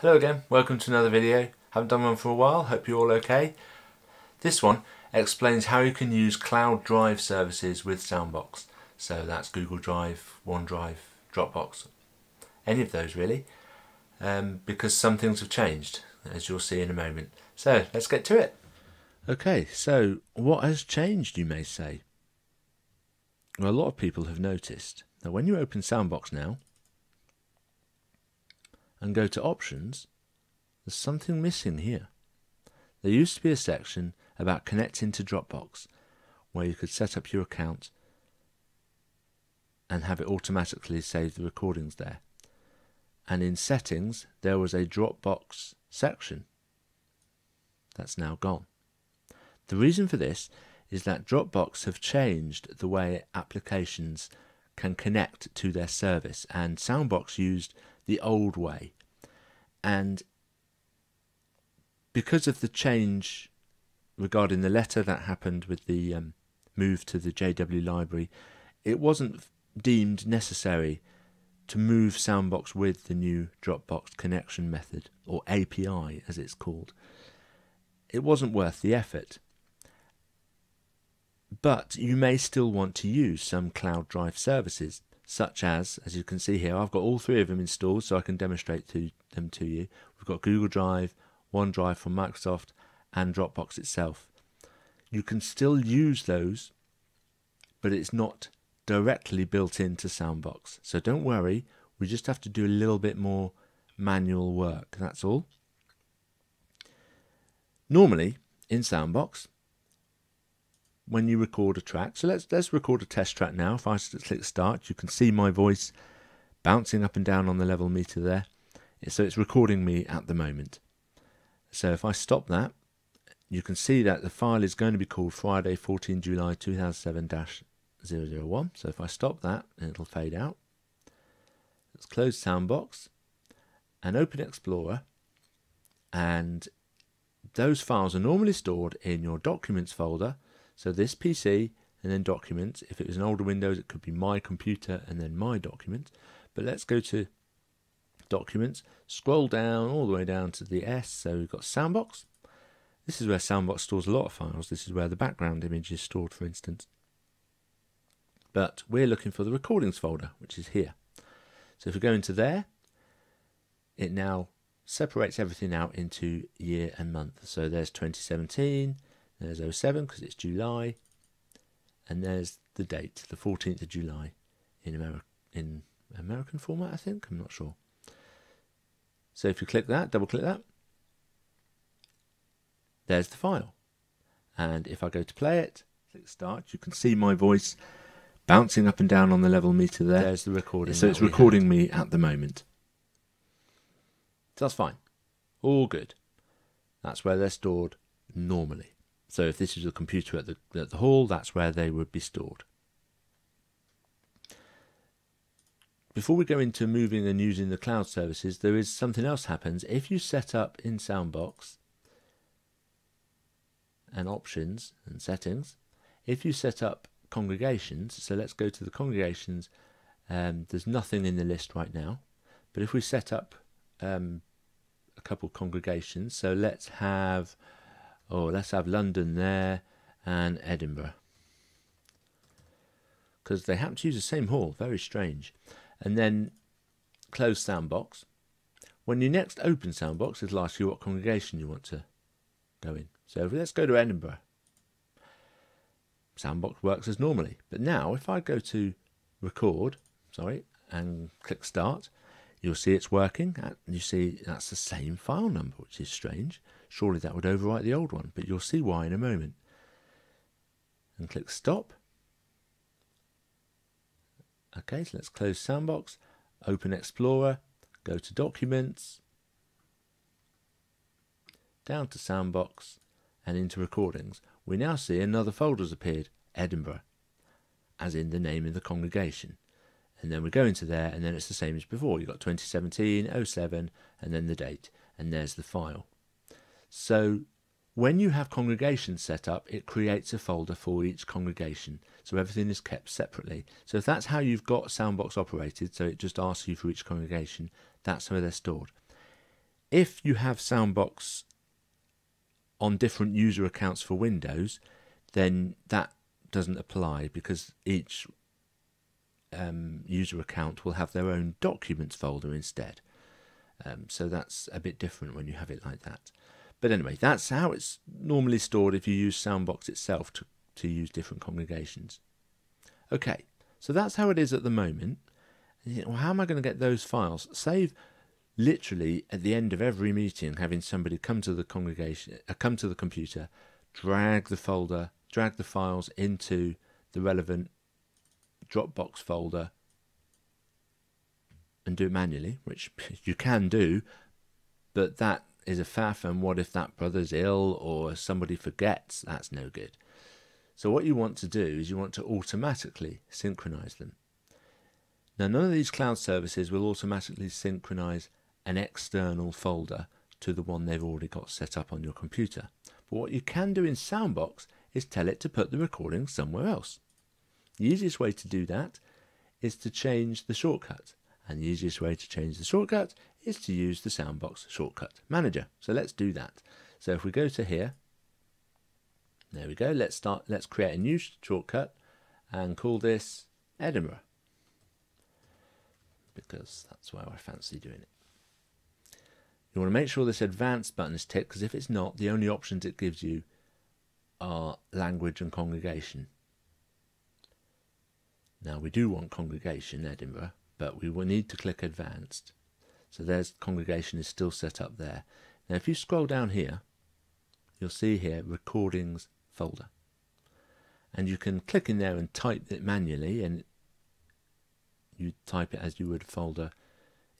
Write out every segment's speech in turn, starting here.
Hello again, welcome to another video. Haven't done one for a while, hope you're all okay. This one explains how you can use cloud drive services with Soundbox. So that's Google Drive, OneDrive, Dropbox, any of those really, um, because some things have changed, as you'll see in a moment. So let's get to it. Okay, so what has changed, you may say? Well, a lot of people have noticed that when you open Soundbox now, and go to Options, there's something missing here. There used to be a section about connecting to Dropbox where you could set up your account and have it automatically save the recordings there. And in settings, there was a Dropbox section. That's now gone. The reason for this is that Dropbox have changed the way applications can connect to their service, and Soundbox used the old way. And because of the change regarding the letter that happened with the um, move to the JW library, it wasn't deemed necessary to move Soundbox with the new Dropbox connection method, or API as it's called. It wasn't worth the effort. But you may still want to use some cloud drive services such as, as you can see here, I've got all three of them installed so I can demonstrate to them to you. We've got Google Drive, OneDrive from Microsoft, and Dropbox itself. You can still use those, but it's not directly built into Soundbox. So don't worry, we just have to do a little bit more manual work, that's all. Normally, in Soundbox, when you record a track. So let's let's record a test track now. If I click start, you can see my voice bouncing up and down on the level meter there. So it's recording me at the moment. So if I stop that, you can see that the file is going to be called Friday 14 July 2007-001. So if I stop that, it'll fade out. Let's close Soundbox and open Explorer and those files are normally stored in your documents folder so this PC and then documents. If it was an older Windows, it could be my computer and then my documents. But let's go to documents, scroll down all the way down to the S. So we've got Soundbox. This is where Soundbox stores a lot of files. This is where the background image is stored, for instance. But we're looking for the recordings folder, which is here. So if we go into there, it now separates everything out into year and month. So there's 2017, there's 07 because it's July. And there's the date, the 14th of July in, Ameri in American format, I think. I'm not sure. So if you click that, double click that, there's the file. And if I go to play it, click start, you can see my voice bouncing up and down on the level meter there. There's the recording. So it's recording had. me at the moment. So that's fine. All good. That's where they're stored normally. So if this is a computer at the, at the hall, that's where they would be stored. Before we go into moving and using the cloud services, there is something else happens. If you set up in Soundbox and options and settings, if you set up congregations, so let's go to the congregations, um, there's nothing in the list right now, but if we set up um, a couple congregations, so let's have Oh, let's have London there and Edinburgh. Because they happen to use the same hall. Very strange. And then close Soundbox. When you next open Soundbox, it'll ask you what congregation you want to go in. So let's go to Edinburgh. Soundbox works as normally. But now, if I go to record, sorry, and click start, you'll see it's working. And you see that's the same file number, which is strange. Surely that would overwrite the old one, but you'll see why in a moment. And click stop. Okay, so let's close Soundbox, open Explorer, go to Documents, down to Soundbox, and into Recordings. We now see another folder has appeared, Edinburgh, as in the name of the congregation. And then we go into there, and then it's the same as before. You've got 2017, 07, and then the date, and there's the file. So when you have congregations set up, it creates a folder for each congregation. So everything is kept separately. So if that's how you've got Soundbox operated, so it just asks you for each congregation, that's where they're stored. if you have Soundbox on different user accounts for Windows, then that doesn't apply because each um, user account will have their own documents folder instead. Um, so that's a bit different when you have it like that. But anyway, that's how it's normally stored if you use Soundbox itself to, to use different congregations. Okay, so that's how it is at the moment. well, how am I going to get those files? Save literally at the end of every meeting having somebody come to the congregation, uh, come to the computer, drag the folder, drag the files into the relevant Dropbox folder and do it manually, which you can do, but that is a faff. And what if that brother's ill or somebody forgets? That's no good. So, what you want to do is you want to automatically synchronize them. Now, none of these cloud services will automatically synchronize an external folder to the one they've already got set up on your computer. But what you can do in Soundbox is tell it to put the recording somewhere else. The easiest way to do that is to change the shortcut. And the easiest way to change the shortcut is to use the Soundbox Shortcut Manager. So let's do that. So if we go to here, there we go. Let's start. Let's create a new shortcut and call this Edinburgh because that's where I fancy doing it. You want to make sure this advanced button is ticked because if it's not, the only options it gives you are language and congregation. Now we do want congregation Edinburgh, but we will need to click advanced. So there's congregation is still set up there. Now if you scroll down here, you'll see here recordings folder. And you can click in there and type it manually and you type it as you would a folder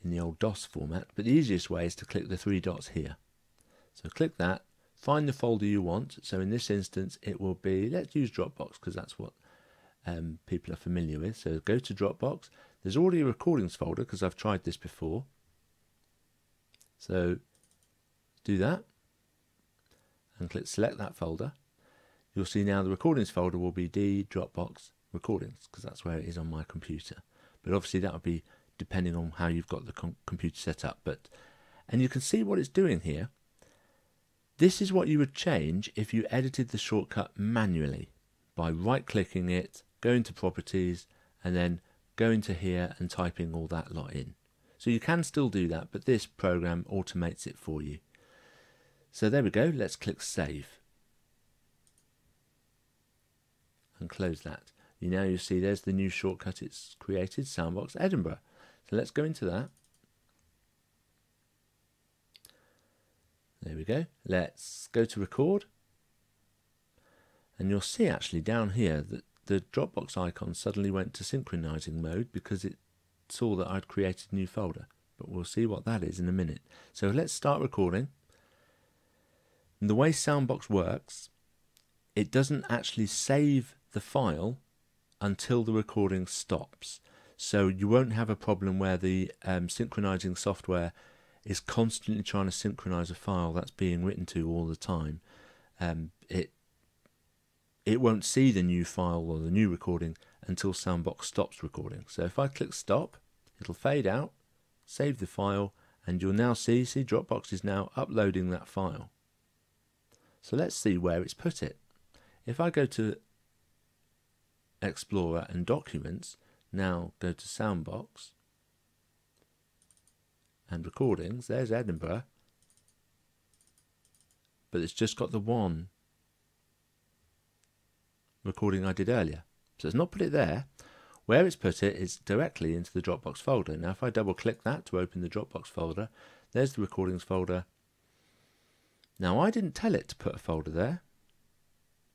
in the old DOS format, but the easiest way is to click the three dots here. So click that, find the folder you want. So in this instance, it will be, let's use Dropbox because that's what um, people are familiar with. So go to Dropbox. There's already a recordings folder because I've tried this before. So do that and click select that folder. You'll see now the recordings folder will be D Dropbox recordings because that's where it is on my computer. But obviously that would be depending on how you've got the com computer set up. But and you can see what it's doing here. This is what you would change if you edited the shortcut manually by right clicking it, going to properties, and then going to here and typing all that lot in. So you can still do that, but this program automates it for you. So there we go. Let's click save and close that. You now you see there's the new shortcut it's created, Soundbox Edinburgh. So let's go into that. There we go. Let's go to record. And you'll see actually down here that the Dropbox icon suddenly went to synchronizing mode because it saw that I'd created a new folder. But we'll see what that is in a minute. So let's start recording. And the way Soundbox works, it doesn't actually save the file until the recording stops. So you won't have a problem where the um, synchronizing software is constantly trying to synchronize a file that's being written to all the time. Um, it it won't see the new file or the new recording until Soundbox stops recording. So if I click stop, it'll fade out, save the file, and you'll now see, see Dropbox is now uploading that file. So let's see where it's put it. If I go to Explorer and Documents, now go to Soundbox and Recordings. There's Edinburgh. But it's just got the one recording I did earlier. So it's not put it there. Where it's put it is directly into the Dropbox folder. Now if I double click that to open the Dropbox folder, there's the recordings folder. Now I didn't tell it to put a folder there.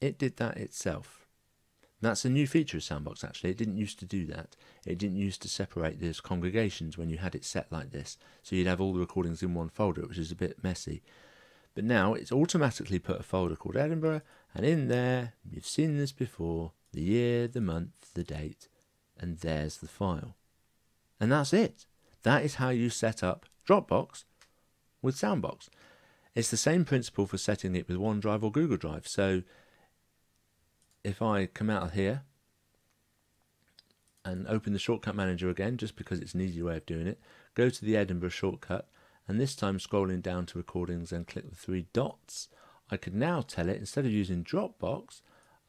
It did that itself. That's a new feature of Soundbox actually. It didn't used to do that. It didn't used to separate those congregations when you had it set like this. So you'd have all the recordings in one folder, which is a bit messy. But now it's automatically put a folder called Edinburgh, and in there, you've seen this before, the year, the month, the date, and there's the file. And that's it. That is how you set up Dropbox with Soundbox. It's the same principle for setting it with OneDrive or Google Drive. So if I come out of here and open the shortcut manager again, just because it's an easy way of doing it, go to the Edinburgh shortcut and this time scrolling down to recordings and click the three dots, I could now tell it, instead of using Dropbox,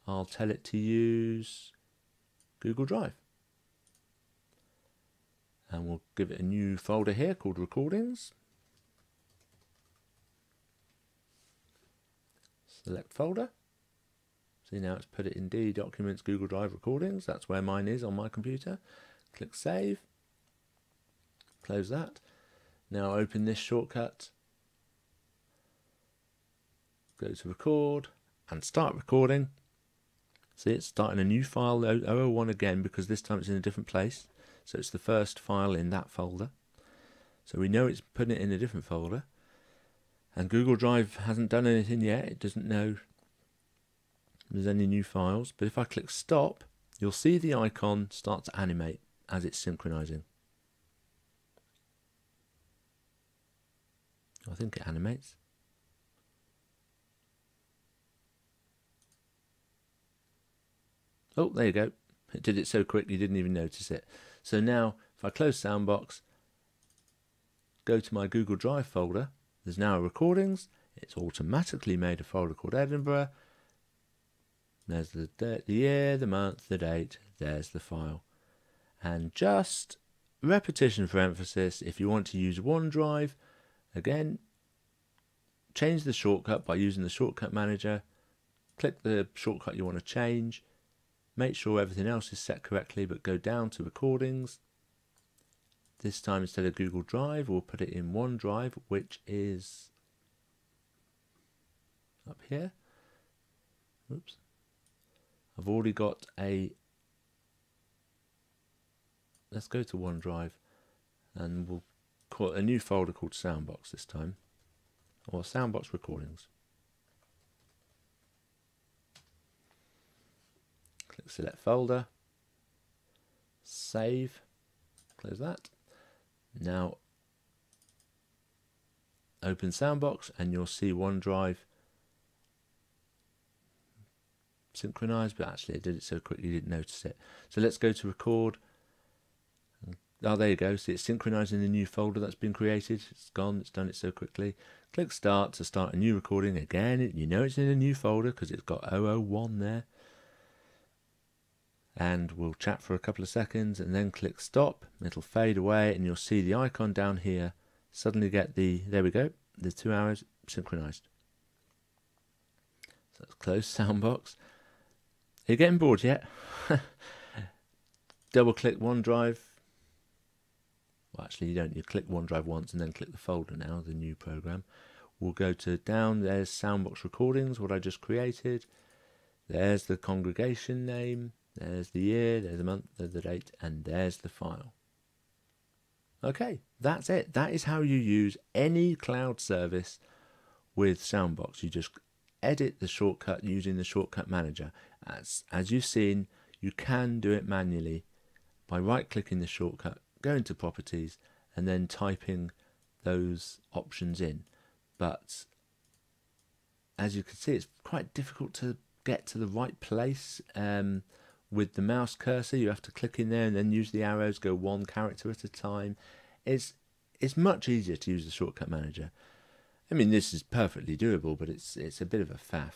I'll tell it to use Google Drive. And we'll give it a new folder here called Recordings. Select folder. See now it's put it in D Documents Google Drive Recordings. That's where mine is on my computer. Click Save. Close that. Now open this shortcut. Go to Record and start recording. See, it's starting a new file 001 again because this time it's in a different place. So it's the first file in that folder. So we know it's putting it in a different folder. And Google Drive hasn't done anything yet. It doesn't know there's any new files. But if I click stop, you'll see the icon start to animate as it's synchronizing. I think it animates. Oh, there you go. It did it so quickly you didn't even notice it. So now, if I close Soundbox, go to my Google Drive folder, there's now recordings. It's automatically made a folder called Edinburgh. There's the, the year, the month, the date. There's the file. And just repetition for emphasis, if you want to use OneDrive, again, change the shortcut by using the shortcut manager. Click the shortcut you want to change Make sure everything else is set correctly, but go down to recordings. This time instead of Google Drive, we'll put it in OneDrive, which is up here. Oops. I've already got a, let's go to OneDrive and we'll call a new folder called Soundbox this time, or Soundbox Recordings. Select folder, save, close that. Now open Soundbox and you'll see OneDrive synchronized, but actually it did it so quickly you didn't notice it. So let's go to record. Oh, there you go. See, it's synchronizing the new folder that's been created. It's gone. It's done it so quickly. Click start to start a new recording. Again, you know it's in a new folder because it's got 001 there and we'll chat for a couple of seconds and then click stop. It'll fade away and you'll see the icon down here. Suddenly get the there we go the two hours synchronized. So let's close soundbox are you getting bored yet? Double click OneDrive. Well actually you don't. You click OneDrive once and then click the folder now the new program. We'll go to down. There's soundbox recordings what I just created. There's the congregation name there's the year, there's the month, there's the date, and there's the file. Okay, that's it. That is how you use any cloud service with Soundbox. You just edit the shortcut using the shortcut manager. As, as you've seen, you can do it manually by right clicking the shortcut, going to properties, and then typing those options in. But as you can see, it's quite difficult to get to the right place. Um, with the mouse cursor you have to click in there and then use the arrows go one character at a time. It's it's much easier to use the shortcut manager. I mean this is perfectly doable but it's it's a bit of a faff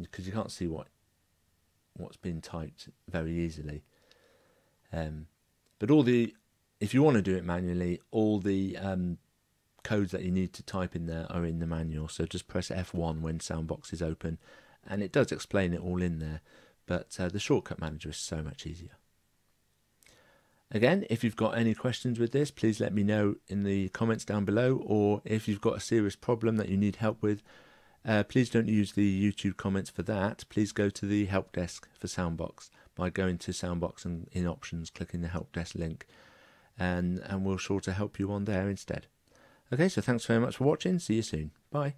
because you can't see what what's been typed very easily. Um, but all the if you want to do it manually all the um, codes that you need to type in there are in the manual. So just press F1 when Soundbox is open and it does explain it all in there but uh, the shortcut manager is so much easier. Again, if you've got any questions with this, please let me know in the comments down below, or if you've got a serious problem that you need help with, uh, please don't use the YouTube comments for that. Please go to the help desk for Soundbox by going to Soundbox and in options, clicking the help desk link, and, and we'll sure to help you on there instead. Okay, so thanks very much for watching. See you soon. Bye.